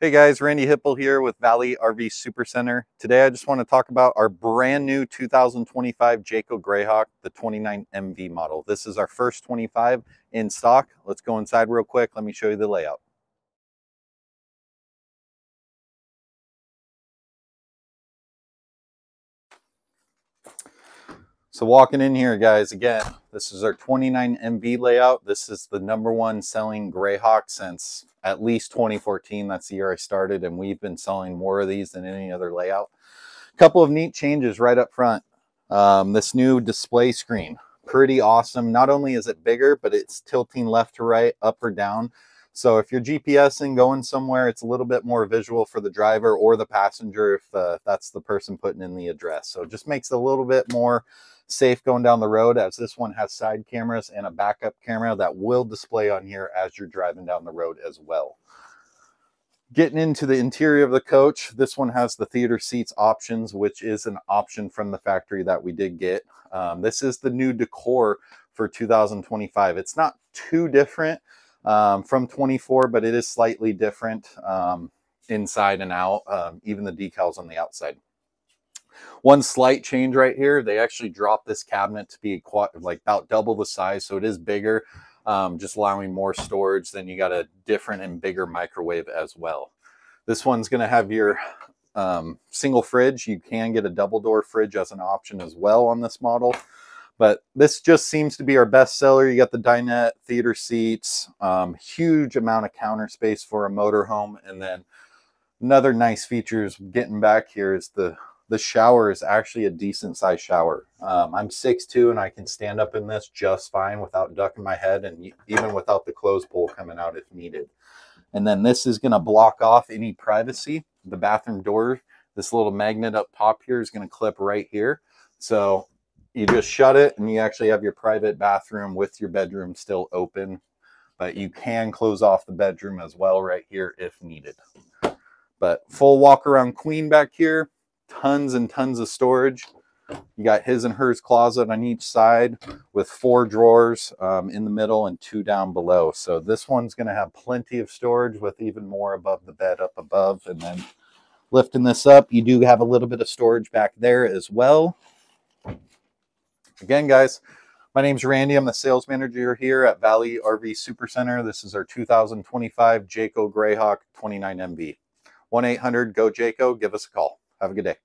Hey guys, Randy Hipple here with Valley RV Supercenter. Today I just want to talk about our brand new 2025 Jayco Greyhawk, the 29 MV model. This is our first 25 in stock. Let's go inside real quick. Let me show you the layout. So walking in here, guys, again, this is our 29 MV layout. This is the number one selling Greyhawk since at least 2014. That's the year I started, and we've been selling more of these than any other layout. A couple of neat changes right up front. Um, this new display screen, pretty awesome. Not only is it bigger, but it's tilting left to right, up or down. So if you're GPSing going somewhere, it's a little bit more visual for the driver or the passenger if uh, that's the person putting in the address. So it just makes it a little bit more safe going down the road as this one has side cameras and a backup camera that will display on here as you're driving down the road as well. Getting into the interior of the coach, this one has the theater seats options, which is an option from the factory that we did get. Um, this is the new decor for 2025. It's not too different um, from 24, but it is slightly different um, inside and out, um, even the decals on the outside. One slight change right here, they actually dropped this cabinet to be like about double the size, so it is bigger, um, just allowing more storage. Then you got a different and bigger microwave as well. This one's going to have your um, single fridge. You can get a double door fridge as an option as well on this model. But this just seems to be our best seller. You got the dinette, theater seats, um, huge amount of counter space for a motorhome. And then another nice feature is getting back here is the the shower is actually a decent sized shower. Um, I'm 6'2 and I can stand up in this just fine without ducking my head and even without the clothes pole coming out if needed. And then this is going to block off any privacy. The bathroom door, this little magnet up top here is going to clip right here. So you just shut it and you actually have your private bathroom with your bedroom still open. But you can close off the bedroom as well right here if needed. But full walk around queen back here tons and tons of storage. You got his and hers closet on each side with four drawers um, in the middle and two down below. So this one's going to have plenty of storage with even more above the bed up above. And then lifting this up, you do have a little bit of storage back there as well. Again, guys, my name's Randy. I'm the sales manager here at Valley RV Supercenter. This is our 2025 Jayco Greyhawk 29MV. 1-800-GO-JAYCO. Give us a call. Have a good day.